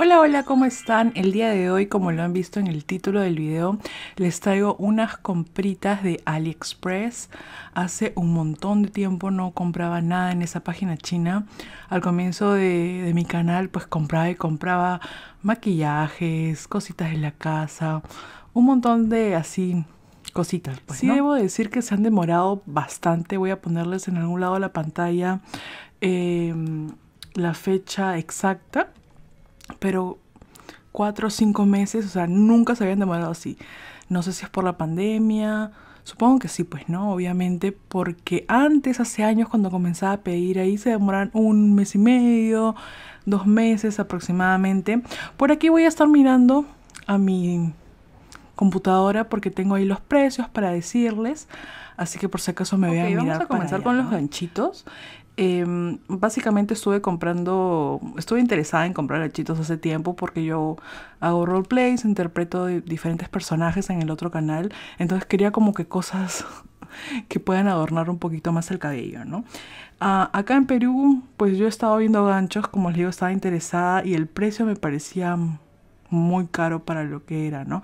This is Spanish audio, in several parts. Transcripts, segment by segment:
Hola, hola, ¿cómo están? El día de hoy, como lo han visto en el título del video, les traigo unas compritas de AliExpress. Hace un montón de tiempo no compraba nada en esa página china. Al comienzo de, mi canal, pues compraba y compraba maquillajes, cositas de la casa, un montón de así cositas. Pues, sí, debo decir que se han demorado bastante. Voy a ponerles en algún lado de la pantalla em, la fecha exacta pero cuatro o cinco meses, o sea, nunca se habían demorado así. No sé si es por la pandemia, supongo que sí, pues no, obviamente, porque antes, hace años, cuando comenzaba a pedir ahí, se demoran un mes y medio, dos meses aproximadamente. Por aquí voy a estar mirando a mi computadora porque tengo ahí los precios para decirles. Así que por si acaso me voy a mirar. Vamos a comenzar con los ganchitos. Em, básicamente estuve comprando, estuve interesada en comprar ganchitos hace tiempo porque yo hago roleplays, interpreto diferentes personajes en el otro canal. Entonces quería como que cosas que puedan adornar un poquito más el cabello, ¿no? Ah, acá en Perú, pues yo he estado viendo ganchos, como les digo, estaba interesada y el precio me parecía muy caro para lo que era, ¿no?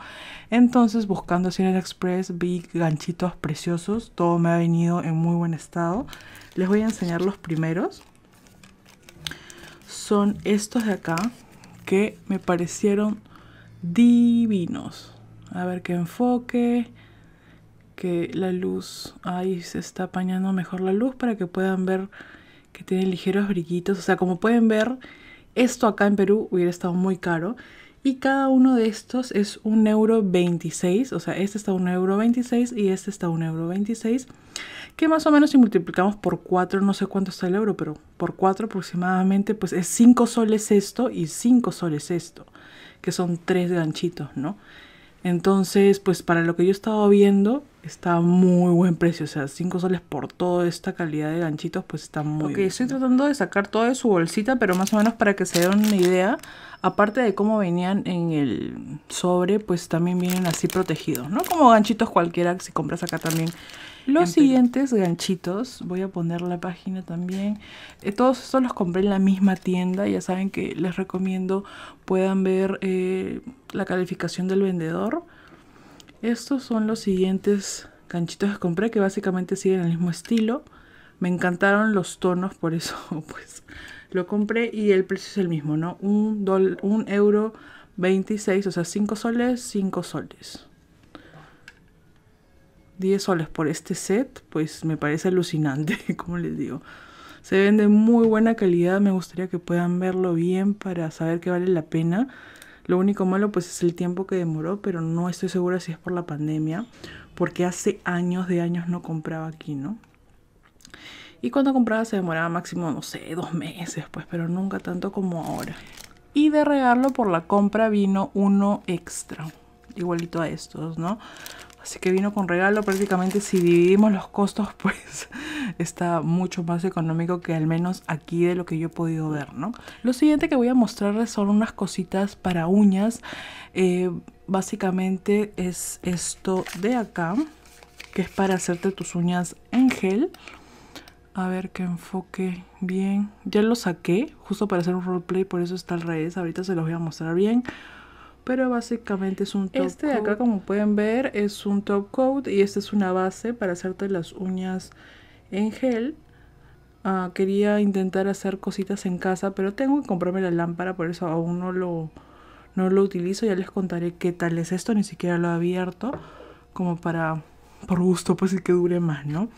Entonces, buscando así en Express, vi ganchitos preciosos, todo me ha venido en muy buen estado. Les voy a enseñar los primeros. Son estos de acá, que me parecieron divinos. A ver qué enfoque, que la luz, ahí se está apañando mejor la luz para que puedan ver que tienen ligeros brillitos. O sea, como pueden ver, esto acá en Perú hubiera estado muy caro. Y cada uno de estos es un euro 26, o sea, este está un euro 26 y este está un euro 26, que más o menos si multiplicamos por 4, no sé cuánto está el euro, pero por 4 aproximadamente, pues es 5 soles esto y 5 soles esto, que son 3 ganchitos, ¿no? Entonces, pues para lo que yo estaba viendo, está muy buen precio. O sea, 5 soles por toda esta calidad de ganchitos, pues está muy Ok, estoy tratando de sacar todo de su bolsita, pero más o menos para que se den una idea. Aparte de cómo venían en el sobre, pues también vienen así protegidos, ¿no? Como ganchitos cualquiera, si compras acá también los siguientes ganchitos, voy a poner la página también. Eh, todos estos los compré en la misma tienda. Ya saben que les recomiendo puedan ver eh, la calificación del vendedor. Estos son los siguientes ganchitos que compré que básicamente siguen el mismo estilo. Me encantaron los tonos, por eso pues lo compré y el precio es el mismo, ¿no? Un, un euro 26, o sea, 5 soles, 5 soles. 10 soles por este set, pues me parece alucinante, como les digo. Se ven de muy buena calidad, me gustaría que puedan verlo bien para saber que vale la pena. Lo único malo pues es el tiempo que demoró, pero no estoy segura si es por la pandemia, porque hace años de años no compraba aquí, ¿no? Y cuando compraba se demoraba máximo, no sé, dos meses, pues, pero nunca tanto como ahora. Y de regalo por la compra vino uno extra, igualito a estos, ¿no? Así que vino con regalo. Prácticamente si dividimos los costos, pues está mucho más económico que al menos aquí de lo que yo he podido ver, ¿no? Lo siguiente que voy a mostrarles son unas cositas para uñas. Eh, básicamente es esto de acá, que es para hacerte tus uñas en gel. A ver que enfoque bien. Ya lo saqué justo para hacer un roleplay, por eso está al revés. Ahorita se los voy a mostrar bien pero básicamente es un top Este de acá, como pueden ver, es un top coat y esta es una base para hacerte las uñas en gel. Ah, quería intentar hacer cositas en casa, pero tengo que comprarme la lámpara, por eso aún no lo, no lo utilizo. Ya les contaré qué tal es esto, ni siquiera lo he abierto, como para, por gusto, pues y que dure más, ¿no?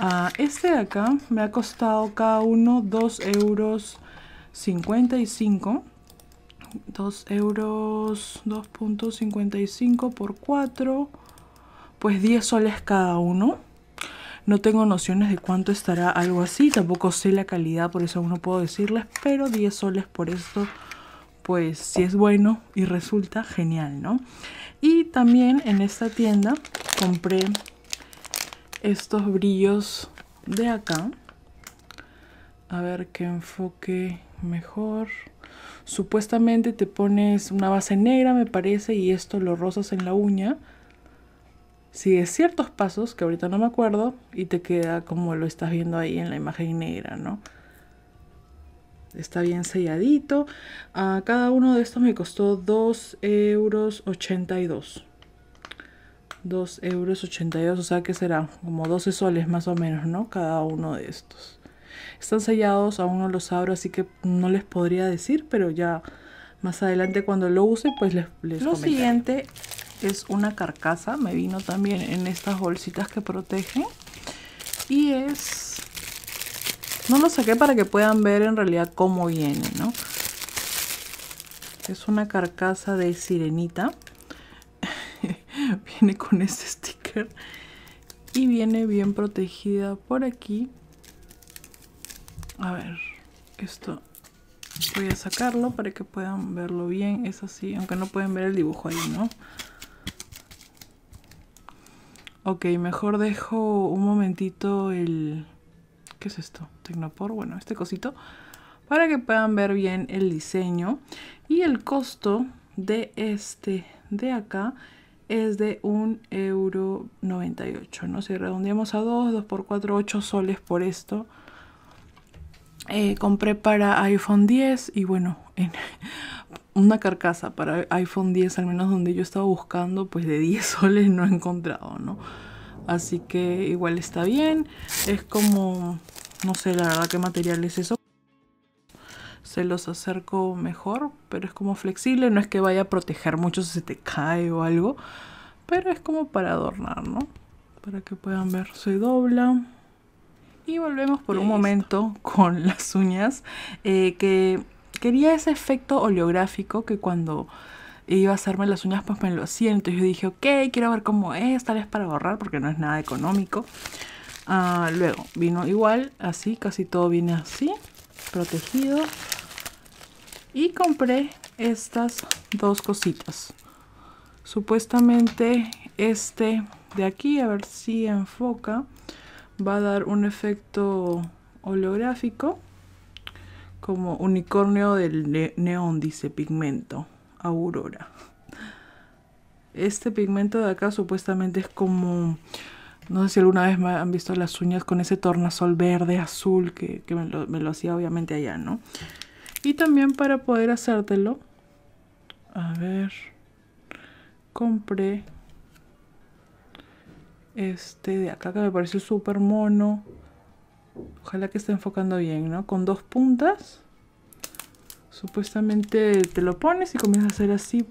Uh, este de acá me ha costado cada uno 2 euros 55 2 euros 2.55 por 4 pues 10 soles cada uno. No tengo nociones de cuánto estará algo así tampoco sé la calidad por eso aún no puedo decirles pero 10 soles por esto pues si es bueno y resulta genial no y también en esta tienda compré estos brillos de acá. A ver qué enfoque mejor Supuestamente te pones una base negra, me parece, y esto lo rozas en la uña. Sigues ciertos pasos, que ahorita no me acuerdo, y te queda como lo estás viendo ahí en la imagen negra, ¿no? está bien selladito. Ah, cada uno de estos me costó 2 euros 82. 2 euros 82, o sea que será como 12 soles más o menos, ¿no? Cada uno de estos. Están sellados, aún no los abro, así que no les podría decir, pero ya más adelante cuando lo use, pues les, les Lo siguiente es una carcasa, me vino también en estas bolsitas que protegen. Y es... No lo saqué para que puedan ver en realidad cómo viene, ¿no? Es una carcasa de sirenita. viene con este sticker. Y viene bien protegida por aquí. A ver, esto voy a sacarlo para que puedan verlo bien. Es así, aunque no pueden ver el dibujo ahí, ¿no? Ok, mejor dejo un momentito el... ¿Qué es esto? Tecnopor, bueno, este cosito. Para que puedan ver bien el diseño. Y el costo de este de acá es de 1,98 euro, ¿no? Si redondeamos a 2, 2 por 4, 8 soles por esto. Eh, compré para iPhone 10 y bueno, en una carcasa para iPhone 10, al menos donde yo estaba buscando, pues de 10 soles no he encontrado, ¿no? Así que igual está bien. Es como, no sé la verdad qué material es eso. Se los acerco mejor, pero es como flexible. No es que vaya a proteger mucho si se te cae o algo. Pero es como para adornar, ¿no? Para que puedan ver. Se dobla. Y volvemos por un momento con las uñas. Eh, que quería ese efecto oleográfico que cuando iba a hacerme las uñas pues me lo hacía. Entonces yo dije, ok, quiero ver cómo es, tal vez para borrar porque no es nada económico. Ah, luego vino igual, así, casi todo viene así, protegido. Y compré estas dos cositas. Supuestamente este de aquí, a ver si enfoca, va a dar un efecto holográfico como unicornio del neón, dice pigmento, aurora. Este pigmento de acá supuestamente es como, no sé si alguna vez me han visto las uñas con ese tornasol verde, azul, que, me, lo, me lo hacía obviamente allá, ¿no? Y también para poder hacértelo, a ver, compré este de acá que me parece súper mono. Ojalá que esté enfocando bien, ¿no? Con dos puntas. Supuestamente te lo pones y comienzas a hacer así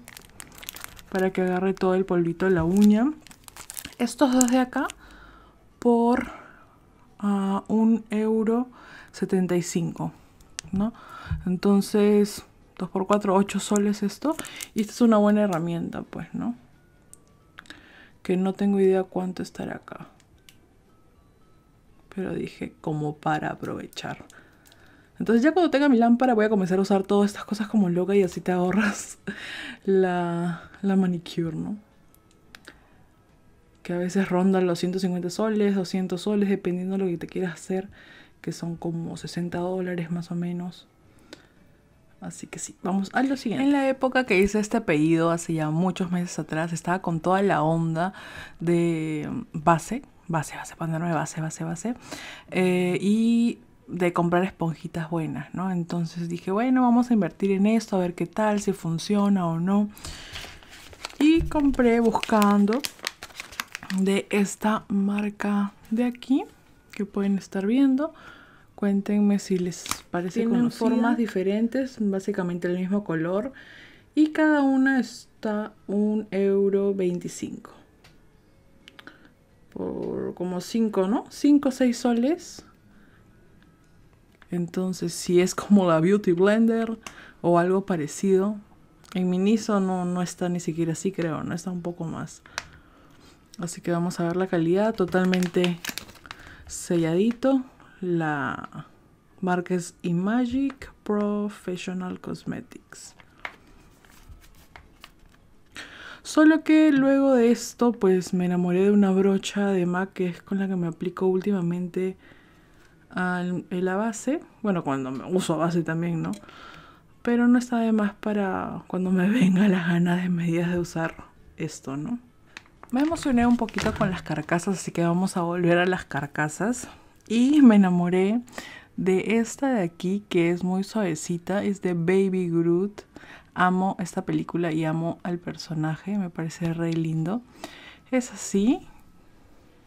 para que agarre todo el polvito de la uña. Estos dos de acá por uh, un euro 75, ¿no? Entonces, 2 por 4, 8 soles esto. Y esta es una buena herramienta, pues, ¿no? Que no tengo idea cuánto estará acá. Pero dije, como para aprovechar. Entonces ya cuando tenga mi lámpara voy a comenzar a usar todas estas cosas como loca y así te ahorras la, la manicure, ¿no? Que a veces rondan los 150 soles, 200 soles, dependiendo de lo que te quieras hacer, que son como 60 dólares más o menos. Así que sí, vamos a lo siguiente. En la época que hice este apellido, hace ya muchos meses atrás, estaba con toda la onda de base, base, base, ponerme base, base, base. Eh, y de comprar esponjitas buenas, ¿no? Entonces dije, bueno, vamos a invertir en esto, a ver qué tal, si funciona o no. Y compré buscando de esta marca de aquí, que pueden estar viendo. Cuéntenme si les parece Tienen formas diferentes, básicamente el mismo color. Y cada una está un euro 25. Por como 5, ¿no? 5 o 6 soles. Entonces, si es como la Beauty Blender o algo parecido. En Miniso no, no está ni siquiera así, creo. No está un poco más. Así que vamos a ver la calidad. Totalmente selladito la marca es Imagic Professional Cosmetics. Solo que luego de esto, pues me enamoré de una brocha de MAC que es con la que me aplico últimamente en la base. Bueno, cuando me uso base también, ¿no? Pero no está de más para cuando me venga la gana de medidas de usar esto, ¿no? Me emocioné un poquito con las carcasas, así que vamos a volver a las carcasas y me enamoré de esta de aquí que es muy suavecita, es de Baby Groot. Amo esta película y amo al personaje, me parece re lindo. Es así.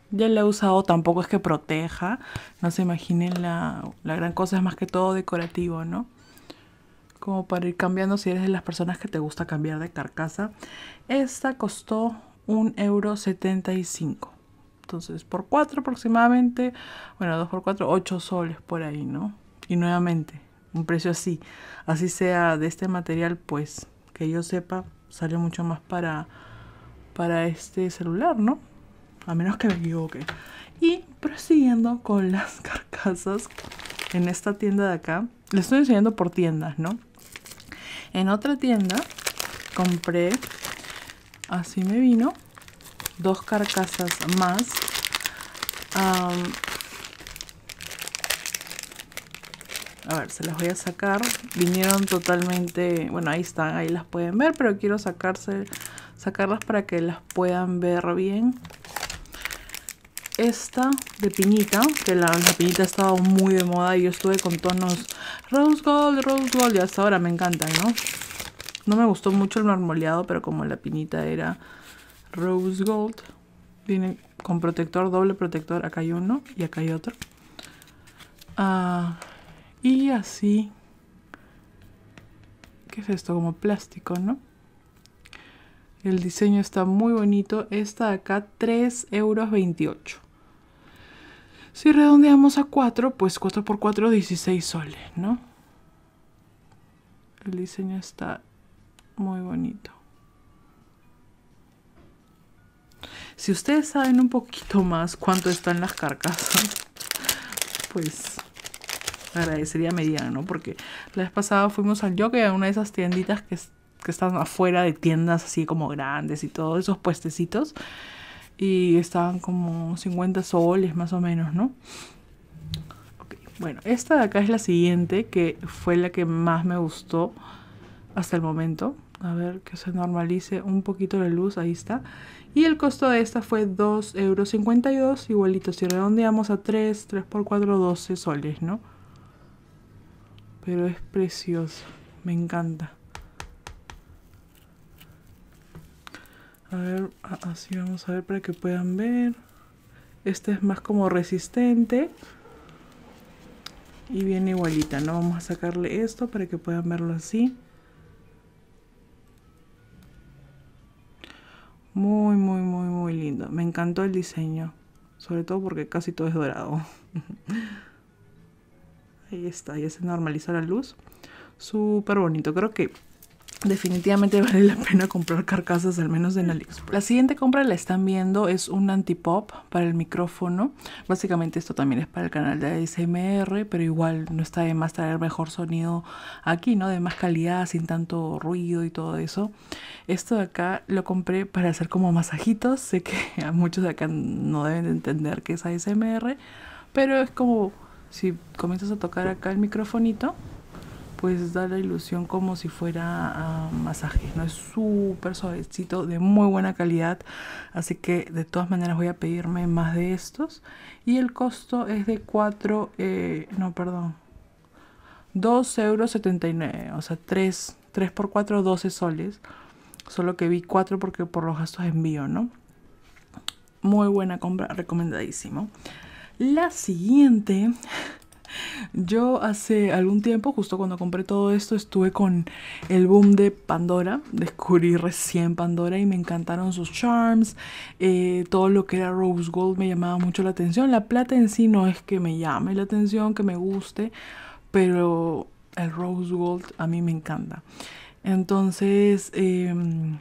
Ya la he usado, tampoco es que proteja. No se imaginen la, la gran cosa, es más que todo decorativo, ¿no? Como para ir cambiando si eres de las personas que te gusta cambiar de carcasa. Esta costó un euro 75. Entonces, por 4 aproximadamente, bueno, 2 por 4, 8 soles por ahí, ¿no? Y nuevamente, un precio así, así sea de este material, pues que yo sepa, sale mucho más para, para este celular, ¿no? A menos que me equivoque. Y prosiguiendo con las carcasas en esta tienda de acá, les estoy enseñando por tiendas, ¿no? En otra tienda compré, así me vino, dos carcasas más. a ver, se las voy a sacar. Vinieron totalmente, bueno, ahí están, ahí las pueden ver, pero quiero sacarse, sacarlas para que las puedan ver bien. Esta de piñita, que la, piñita ha estado muy de moda y yo estuve con tonos rose gold, rose gold y hasta ahora me encantan, ¿no? No me gustó mucho el marmoleado, pero como la piñita era Rose Gold. Viene con protector, doble protector. Acá hay uno y acá hay otro. Ah, y así. ¿Qué es esto? Como plástico, ¿no? El diseño está muy bonito. Esta de acá, 3,28 euros. Si redondeamos a 4, pues 4 por 4, 16 soles, ¿no? El diseño está muy bonito. Si ustedes saben un poquito más cuánto están las carcasas, pues agradecería me digan, ¿no? Porque la vez pasada fuimos al yoga a una de esas tienditas que, que están afuera de tiendas así como grandes y todos esos puestecitos. Y estaban como 50 soles más o menos, ¿no? Bueno, esta de acá es la siguiente, que fue la que más me gustó hasta el momento. A ver que se normalice un poquito la luz, ahí está. Y el costo de esta fue 2,52 euros, igualito. Si redondeamos a 3, 3 por 4, 12 soles, ¿no? Pero es precioso, me encanta. A ver, así vamos a ver para que puedan ver. Este es más como resistente. Y viene igualita, ¿no? Vamos a sacarle esto para que puedan verlo así. Muy, muy, muy, muy lindo. Me encantó el diseño. Sobre todo porque casi todo es dorado. Ahí está, ya se normalizó la luz. Súper bonito. Creo que definitivamente vale la pena comprar carcasas, al menos en AliExpress. La siguiente compra la están viendo es un antipop para el micrófono. Básicamente esto también es para el canal de ASMR, pero igual no está de más traer mejor sonido aquí, ¿no? De más calidad, sin tanto ruido y todo eso. Esto de acá lo compré para hacer como masajitos. Sé que a muchos de acá no deben de entender que es ASMR, pero es como si comienzas a tocar acá el microfonito pues da la ilusión como si fuera masaje, ¿no? Es súper suavecito, de muy buena calidad, así que de todas maneras voy a pedirme más de estos. Y el costo es de 4, eh, no, perdón, 2,79 euros, o sea, 3, 3 por 4, 12 soles. Solo que vi 4 porque por los gastos de envío, ¿no? Muy buena compra, recomendadísimo. La siguiente yo hace algún tiempo, justo cuando compré todo esto, estuve con el boom de Pandora. Descubrí recién Pandora y me encantaron sus charms. Eh, todo lo que era Rose Gold me llamaba mucho la atención. La plata en sí no es que me llame la atención, que me guste, pero el Rose Gold a mí me encanta. Entonces, em,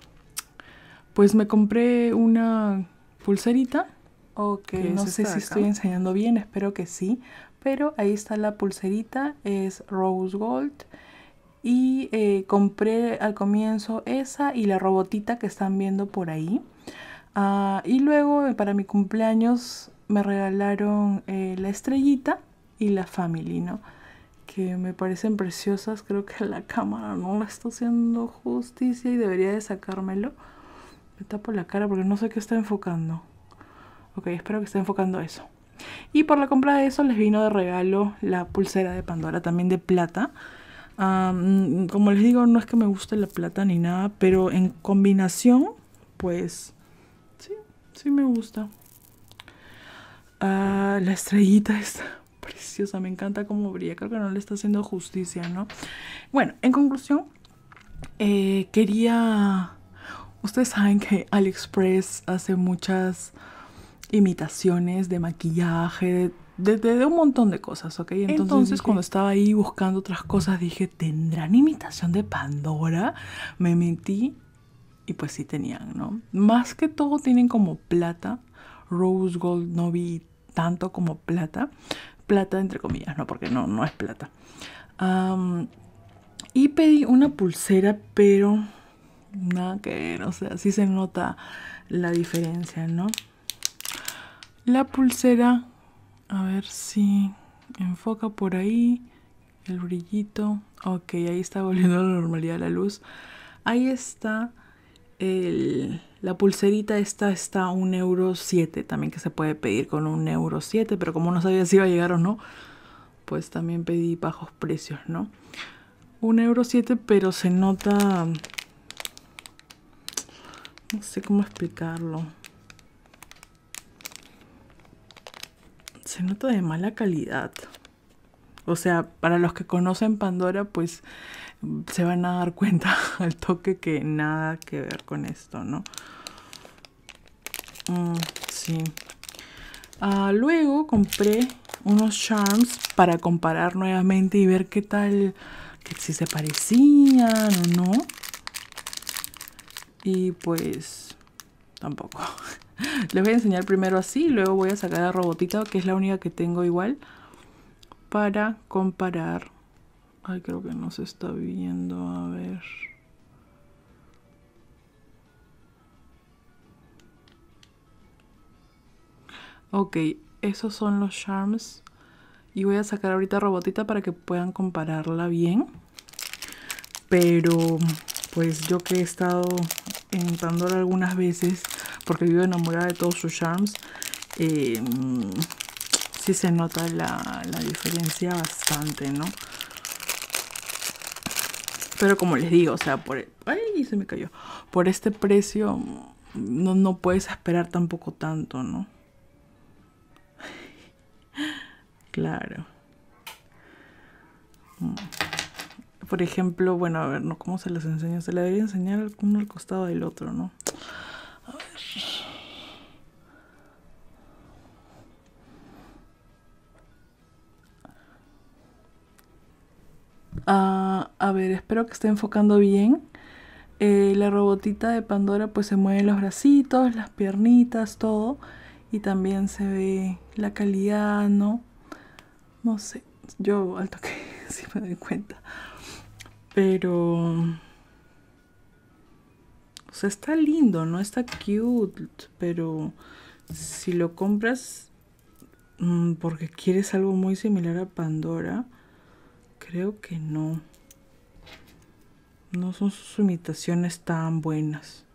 pues me compré una pulserita. Ok, no sé si estoy enseñando bien, espero que sí pero ahí está la pulserita, es Rose Gold. Y eh, compré al comienzo esa y la robotita que están viendo por ahí. Ah, y luego eh, para mi cumpleaños me regalaron eh, la estrellita y la family, ¿no? Que me parecen preciosas. Creo que la cámara no la está haciendo justicia y debería de sacármelo. Me tapo la cara porque no sé qué está enfocando. Ok, espero que esté enfocando eso. Y por la compra de eso les vino de regalo la pulsera de Pandora, también de plata. como les digo, no es que me guste la plata ni nada, pero en combinación, pues sí, sí me gusta. Ah, la estrellita está preciosa, me encanta cómo brilla, creo que no le está haciendo justicia, ¿no? Bueno, en conclusión, eh, quería... Ustedes saben que AliExpress hace muchas imitaciones de maquillaje, de, un montón de cosas, ¿ok? Entonces, cuando estaba ahí buscando otras cosas, dije, ¿tendrán imitación de Pandora? Me metí y pues sí tenían, ¿no? Más que todo tienen como plata. Rose Gold no vi tanto como plata. Plata entre comillas, ¿no? Porque no, no es plata. y pedí una pulsera, pero nada que ver, o sea, sí se nota la diferencia, ¿no? La pulsera, a ver si enfoca por ahí el brillito. Ok, ahí está volviendo a la normalidad la luz. Ahí está el, la pulserita esta está un euro 7, también que se puede pedir con un euro 7, pero como no sabía si iba a llegar o no, pues también pedí bajos precios, ¿no? Un euro 7, pero se nota... No sé cómo explicarlo. Se nota de mala calidad. O sea, para los que conocen Pandora, pues se van a dar cuenta al toque que nada que ver con esto, ¿no? Mm, sí. Ah, luego compré unos charms para comparar nuevamente y ver qué tal, que si se parecían o no. Y pues tampoco. Les voy a enseñar primero así, luego voy a sacar la robotita, que es la única que tengo igual, para comparar. Ay, creo que no se está viendo, a ver. Ok, esos son los charms. Y voy a sacar ahorita robotita para que puedan compararla bien. Pero, pues yo que he estado en Pandora algunas veces, porque vivo enamorada de todos sus charms, eh, sí se nota la, diferencia bastante, ¿no? Pero como les digo, o sea, por... ¡Ay! Se me cayó. Por este precio no, no puedes esperar tampoco tanto, ¿no? Claro. Mm. Por ejemplo, bueno, a ver, ¿no? ¿Cómo se les enseña? Se le debería enseñar uno al costado del otro, ¿no? Ah, a ver, espero que esté enfocando bien. Eh, la robotita de Pandora pues se mueve los bracitos, las piernitas, todo. Y también se ve la calidad, ¿no? No sé, yo al toque sí me doy cuenta. Pero... O sea, está lindo, ¿no? Está cute, pero si lo compras mm, porque quieres algo muy similar a Pandora, Creo que no. No son sus imitaciones tan buenas.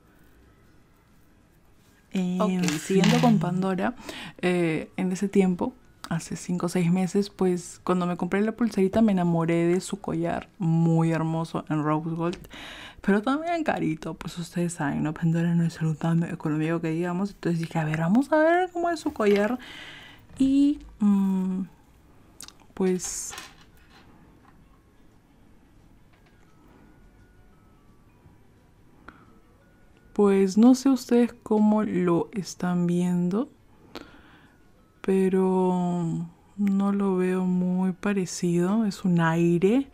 ok, siguiendo con Pandora, eh, en ese tiempo, hace 5 o 6 meses, pues cuando me compré la pulserita me enamoré de su collar muy hermoso en Rose Gold, pero también carito, pues ustedes saben, ¿no? Pandora no es algo tan económico que digamos, entonces dije, a ver, vamos a ver cómo es su collar. Y mm, pues Pues no sé ustedes cómo lo están viendo, pero no lo veo muy parecido, es un aire.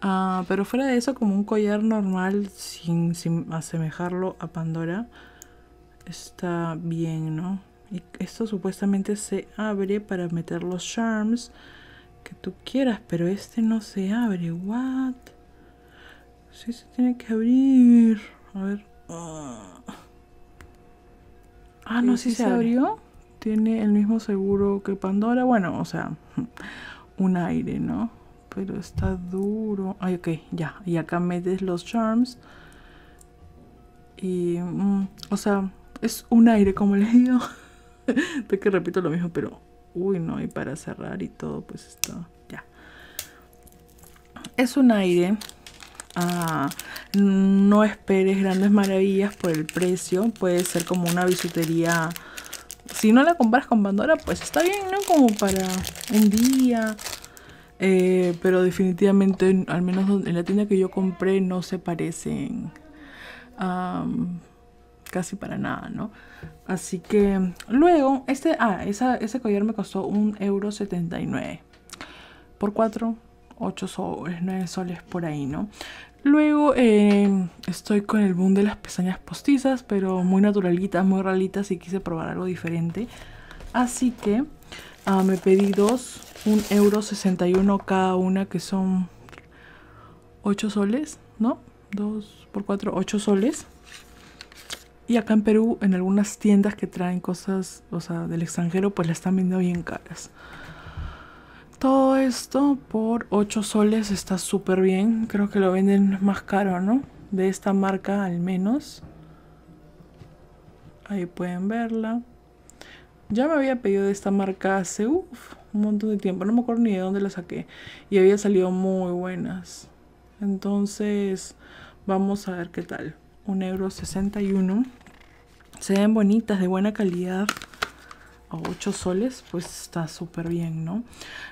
Ah, pero fuera de eso, como un collar normal, sin, sin asemejarlo a Pandora, está bien, ¿no? Y esto supuestamente se abre para meter los charms que tú quieras, pero este no se abre. ¿What? Sí se tiene que abrir. A ver. Ah, no, sí, se, abrió. Tiene el mismo seguro que Pandora. Bueno, o sea, un aire, ¿no? Pero está duro. Ay, ok, ya. Y acá metes los charms. Y, mm, o sea, es un aire, como les digo. de que repito lo mismo, pero Uy, no, y para cerrar y todo, pues está ya. Es un aire. Ah, no esperes grandes maravillas por el precio. Puede ser como una bisutería. Si no la compras con Pandora, pues está bien, ¿no? Como para un día. Eh, pero definitivamente, al menos en la tienda que yo compré, no se parecen casi para nada, ¿no? Así que luego, este, ah, ese collar me costó un euro 79 por 4, 8 soles, 9 soles por ahí, ¿no? Luego eh, estoy con el boom de las pestañas postizas, pero muy naturalitas, muy ralitas y quise probar algo diferente. Así que ah, me pedí dos, un euro 61 cada una, que son 8 soles, ¿no? 2 por 4, 8 soles. Y acá en Perú, en algunas tiendas que traen cosas, o sea, del extranjero, pues la están vendiendo bien caras. Todo esto por 8 soles está súper bien. Creo que lo venden más caro, ¿no? De esta marca al menos. Ahí pueden verla. Ya me había pedido de esta marca hace un montón de tiempo. No me acuerdo ni de dónde la saqué. Y había salido muy buenas. Entonces, vamos a ver qué tal. Un euro 61 se ven bonitas, de buena calidad. A 8 soles, pues está súper bien, ¿no?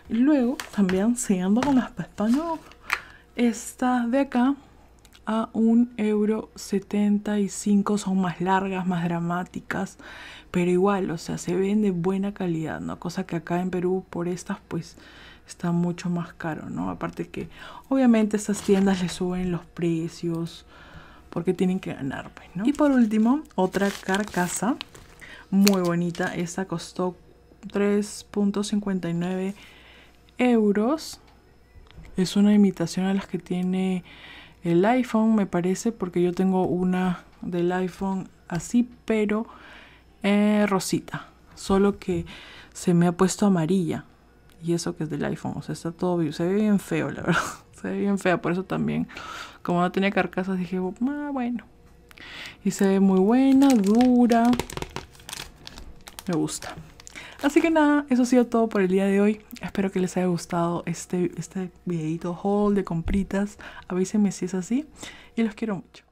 Y luego, también siguiendo con las pestañas, estas de acá a un euro 75 son más largas, más dramáticas, pero igual, o sea, se ven de buena calidad, ¿no? Cosa que acá en Perú por estas, pues está mucho más caro, ¿no? Aparte que obviamente estas tiendas le suben los precios, porque tienen que ganar, pues, ¿no? Y por último, otra carcasa muy bonita. Esta costó 3.59 euros. Es una imitación a las que tiene el iPhone, me parece, porque yo tengo una del iPhone así, pero eh, rosita. Solo que se me ha puesto amarilla. Y eso que es del iPhone, o sea, está todo. Se ve bien feo, la verdad. Se ve bien fea, por eso también. Como no tenía carcasas, dije, ah, bueno. Y se ve muy buena, dura. Me gusta. Así que nada, eso ha sido todo por el día de hoy. Espero que les haya gustado este, este videito haul de compritas. Avísenme si es así. Y los quiero mucho.